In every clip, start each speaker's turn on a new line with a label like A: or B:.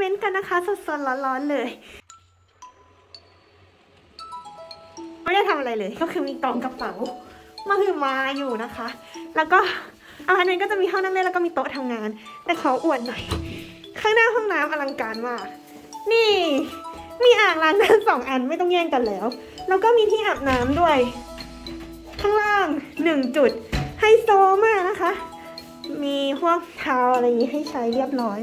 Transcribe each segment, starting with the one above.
A: เมนต์กันนะคะ สดๆร้อนๆเลย ไม่ได้ทำอะไรเลย ก็คือมีกล่องกระเป๋ามาคือมาอยู่นะคะ แล้วก็อาคารนั้นก็จะมีห้องนั่งเล่นแล้วก็มีโต๊ะทำงาน แต่ขออวดหน่อย ข้างหน้าห้องน้ำอลังการมาก นี่ มีอ่างล้างน้ำสองอันไม่ต้องแย่งกันแล้ว แล้วก็มีที่อาบน้ำด้วย ข้างล่างหนึ่งจุดไฮโซมากนะคะ มีพวกเท้าอะไรอย่างนี้ให้ใช้เรียบร้อย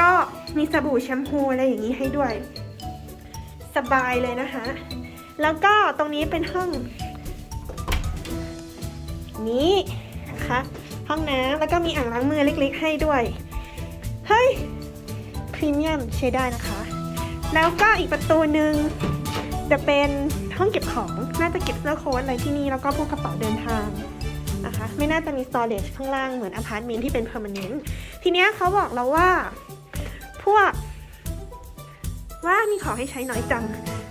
A: ก็มีสบู่แชมพูอะไรอย่างนี้ให้ด้วย สบายเลยนะคะ แล้วก็ตรงนี้เป็นห้อง นี้นะคะห้องน้ำแล้วก็มีอ่างล้างมือเล็ก ๆ ให้ด้วยเฮ้ยพรีเมียมใช้ได้นะคะ แล้วก็อีกประตูหนึ่งจะเป็นห้องเก็บของน่าจะเก็บเสื้อโค้ทอะไรที่นี่แล้วก็พวกกระเป๋าเดินทาง นะคะไม่น่าจะมี storage ข้างล่างเหมือนอพาร์ตเมนต์ที่เป็น permanent ทีเนี้ยเขาบอกเราว่า พวก ว่ามีของให้ใช้น้อยจัง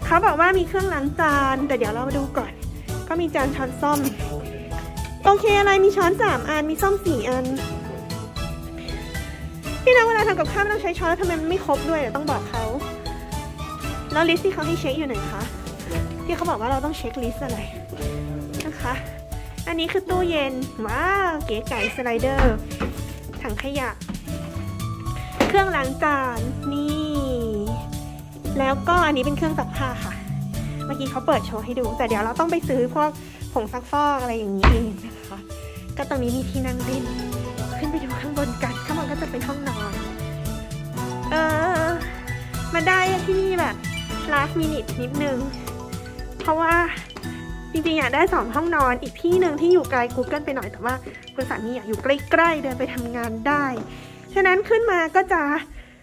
A: เขาบอกว่ามีเครื่องล้างจาน แต่เดี๋ยวเรามาดูก่อน ก็มีจานช้อนส้อม โอเคอะไรมีช้อนสามอันมีส้อมสี่อันพี่นะเวลาทำกับข้าวไม่ต้องใช้ช้อนแล้วทำไมมันไม่ครบด้วยเดี๋ยวต้องบอกเขาแล้ว list ที่เขาให้เช็คอยู่ไหนคะที่เขาบอกว่าเราต้องเช็คลิสต์อะไรนะคะ อันนี้คือตู้เย็น ว้าว เก๋ไก่สไลเดอร์ ถังขยะ เครื่องล้างจาน นี่ แล้วก็อันนี้เป็นเครื่องซักผ้าค่ะ เมื่อกี้เขาเปิดโชว์ให้ดู แต่เดี๋ยวเราต้องไปซื้อพวกผงซักฟอกอะไรอย่างนี้เองนะคะ ก็ตรงนี้มีที่นั่งเล่น ขึ้นไปดูข้างบนกันข้างบนก็จะเป็นห้องนอน เออ มาได้ที่นี่แบบ last minute นิดนึง เพราะว่า จริงๆอยากได้สองห้องนอนอีกที่หนึ่งที่อยู่ไกล Google ไปหน่อยแต่ว่าคุณสามีอยากอยู่ใกล้ๆเดินไปทำงานได้ ฉะนั้นขึ้นมาก็จะ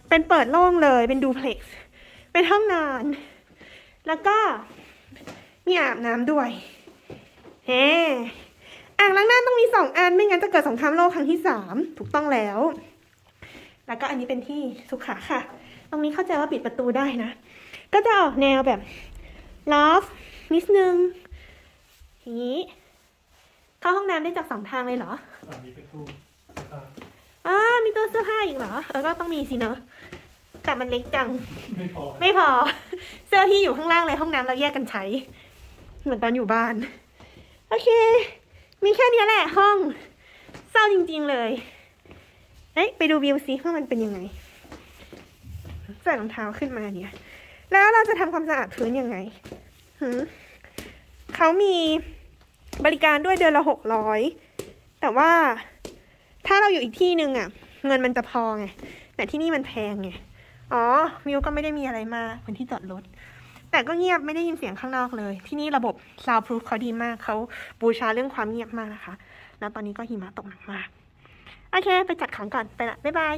A: เป็นเปิดโล่งเลยเป็นดูเพล็กซ์เป็นห้องนอน แล้วก็มีอาบน้ำด้วยเฮ้อ่างล้างหน้าต้องมีสองอันไม่งั้นจะเกิดสงครามโลกครั้งที่สามถูกต้องแล้ว แล้วก็อันนี้เป็นที่สุขาค่ะ ตรงนี้เข้าใจว่าปิดประตูได้นะ ก็จะออกแนวแบบลอฟนิดนึง อย่างนี้ เข้าห้องน้ำได้จากสองทางเลยเหรอ
B: อ่ามีเป็นตู้อ่า
A: อ่ามีตู้เสื้อผ้าอีกเหรอ เออ ก็ต้องมีสิเนอะแต่มันเล็กจัง
B: ไม่พอ
A: ไม่พอ เสื้อที่อยู่ข้างล่างเลยห้องน้ำเราแยกกันใช้ เหมือนตอนอยู่บ้าน โอเค มีแค่นี้แหละห้อง เศร้าจริง ๆเลย เอ้ยไปดูวิวซิว่ามันเป็นยังไง ใส่รองเท้าขึ้นมาเนี่ย แล้วเราจะทำความสะอาดพื้นยังไงหืมเขามี บริการด้วยเดือนละหกร้อยแต่ว่าถ้าเราอยู่อีกที่หนึ่งอะเงินมันจะพอไง แต่ที่นี่มันแพงไง อ๋อวิวก็ไม่ได้มีอะไรมาเป็นที่จอดรถ แต่ก็เงียบไม่ได้ยินเสียงข้างนอกเลย ที่นี่ระบบ soundproof เขาดีมากเขาบูชาเรื่องความเงียบมากนะคะ แล้วตอนนี้ก็หิมะตกหนักมาก โอเค ไปจัดของก่อนไปละบ๊ายบาย